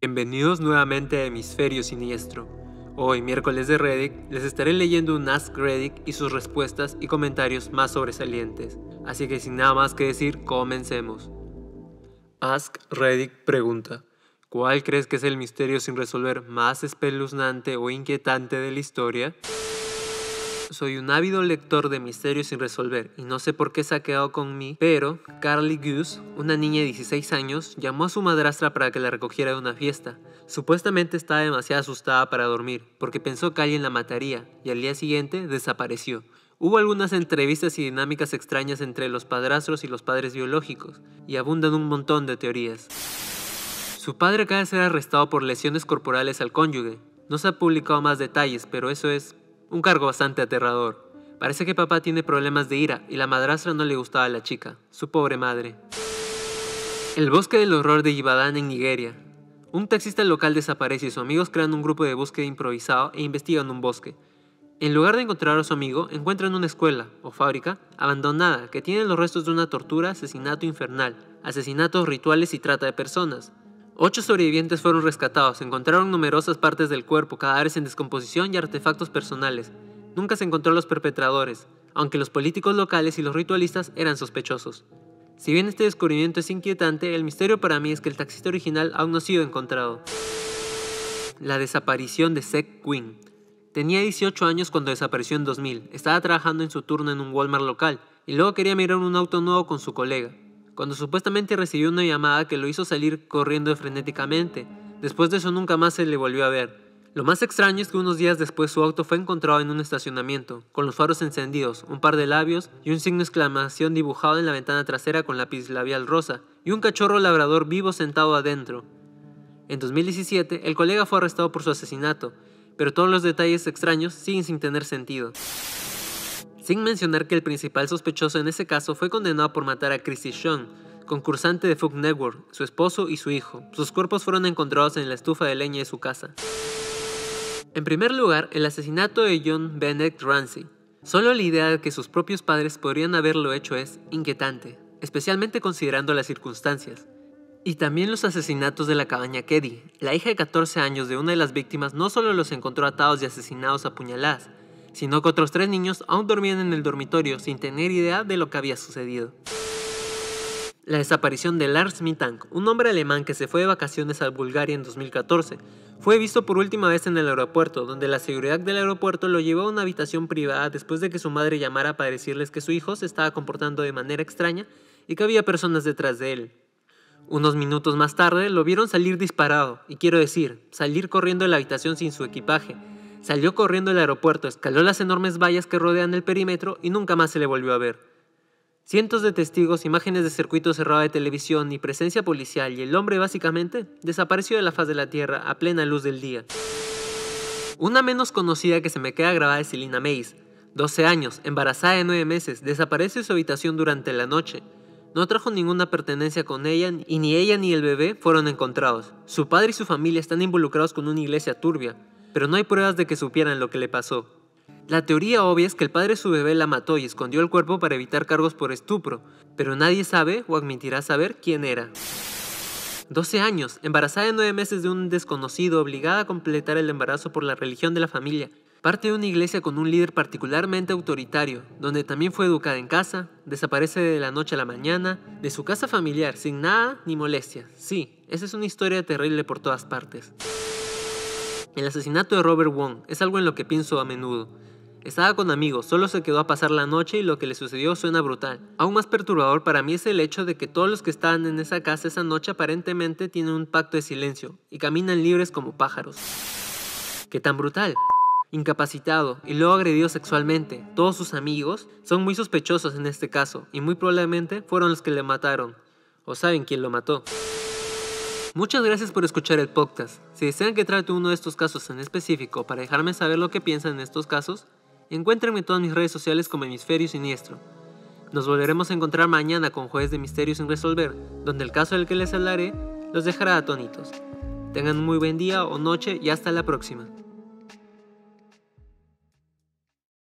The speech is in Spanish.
Bienvenidos nuevamente a Hemisferio Siniestro. Hoy, miércoles de Reddit, les estaré leyendo un Ask Reddit y sus respuestas y comentarios más sobresalientes. Así que sin nada más que decir, comencemos. Ask Reddit pregunta, ¿cuál crees que es el misterio sin resolver más espeluznante o inquietante de la historia? Soy un ávido lector de misterios sin resolver y no sé por qué se ha quedado con mí, pero Carly Goose, una niña de 16 años, llamó a su madrastra para que la recogiera de una fiesta. Supuestamente estaba demasiado asustada para dormir, porque pensó que alguien la mataría, y al día siguiente desapareció. Hubo algunas entrevistas y dinámicas extrañas entre los padrastros y los padres biológicos, y abundan un montón de teorías. Su padre acaba de ser arrestado por lesiones corporales al cónyuge. No se ha publicado más detalles, pero eso es un cargo bastante aterrador. Parece que papá tiene problemas de ira y la madrastra no le gustaba a la chica, su pobre madre. El bosque del horror de Ibadan en Nigeria. Un taxista local desaparece y sus amigos crean un grupo de búsqueda improvisado e investigan un bosque. En lugar de encontrar a su amigo, encuentran una escuela o fábrica abandonada que tiene los restos de una tortura, asesinato infernal, asesinatos rituales y trata de personas. Ocho sobrevivientes fueron rescatados, encontraron numerosas partes del cuerpo, cadáveres en descomposición y artefactos personales. Nunca se encontró a los perpetradores, aunque los políticos locales y los ritualistas eran sospechosos. Si bien este descubrimiento es inquietante, el misterio para mí es que el taxista original aún no ha sido encontrado. La desaparición de Seth Quinn. Tenía 18 años cuando desapareció en 2000. Estaba trabajando en su turno en un Walmart local y luego quería mirar un auto nuevo con su colega cuando supuestamente recibió una llamada que lo hizo salir corriendo frenéticamente. Después de eso nunca más se le volvió a ver. Lo más extraño es que unos días después su auto fue encontrado en un estacionamiento, con los faros encendidos, un par de labios y un signo de exclamación dibujado en la ventana trasera con lápiz labial rosa, y un cachorro labrador vivo sentado adentro. En 2017, el colega fue arrestado por su asesinato, pero todos los detalles extraños siguen sin tener sentido sin mencionar que el principal sospechoso en ese caso fue condenado por matar a Christy Sean, concursante de Food Network, su esposo y su hijo. Sus cuerpos fueron encontrados en la estufa de leña de su casa. En primer lugar, el asesinato de John Bennett Ramsey. Solo la idea de que sus propios padres podrían haberlo hecho es inquietante, especialmente considerando las circunstancias. Y también los asesinatos de la cabaña Keddy. La hija de 14 años de una de las víctimas no solo los encontró atados y asesinados a puñaladas, sino que otros tres niños aún dormían en el dormitorio sin tener idea de lo que había sucedido. La desaparición de Lars Mittank, un hombre alemán que se fue de vacaciones a Bulgaria en 2014, fue visto por última vez en el aeropuerto, donde la seguridad del aeropuerto lo llevó a una habitación privada después de que su madre llamara para decirles que su hijo se estaba comportando de manera extraña y que había personas detrás de él. Unos minutos más tarde lo vieron salir disparado, y quiero decir, salir corriendo de la habitación sin su equipaje, Salió corriendo del aeropuerto, escaló las enormes vallas que rodean el perímetro y nunca más se le volvió a ver. Cientos de testigos, imágenes de circuito cerrado de televisión y presencia policial y el hombre básicamente desapareció de la faz de la Tierra a plena luz del día. Una menos conocida que se me queda grabada es Selina Mays. 12 años, embarazada de 9 meses, desaparece de su habitación durante la noche. No trajo ninguna pertenencia con ella y ni ella ni el bebé fueron encontrados. Su padre y su familia están involucrados con una iglesia turbia pero no hay pruebas de que supieran lo que le pasó. La teoría obvia es que el padre de su bebé la mató y escondió el cuerpo para evitar cargos por estupro, pero nadie sabe o admitirá saber quién era. 12 años, embarazada de 9 meses de un desconocido, obligada a completar el embarazo por la religión de la familia. Parte de una iglesia con un líder particularmente autoritario, donde también fue educada en casa, desaparece de la noche a la mañana, de su casa familiar, sin nada ni molestia. Sí, esa es una historia terrible por todas partes. El asesinato de Robert Wong es algo en lo que pienso a menudo. Estaba con amigos, solo se quedó a pasar la noche y lo que le sucedió suena brutal. Aún más perturbador para mí es el hecho de que todos los que estaban en esa casa esa noche aparentemente tienen un pacto de silencio y caminan libres como pájaros. ¿Qué tan brutal? Incapacitado y luego agredido sexualmente, todos sus amigos son muy sospechosos en este caso y muy probablemente fueron los que le mataron. O saben quién lo mató. Muchas gracias por escuchar el podcast. Si desean que trate uno de estos casos en específico para dejarme saber lo que piensan en estos casos, encuéntrenme en todas mis redes sociales como Hemisferio Siniestro. Nos volveremos a encontrar mañana con Jueves de Misterios sin Resolver, donde el caso del que les hablaré los dejará atónitos. Tengan un muy buen día o noche y hasta la próxima.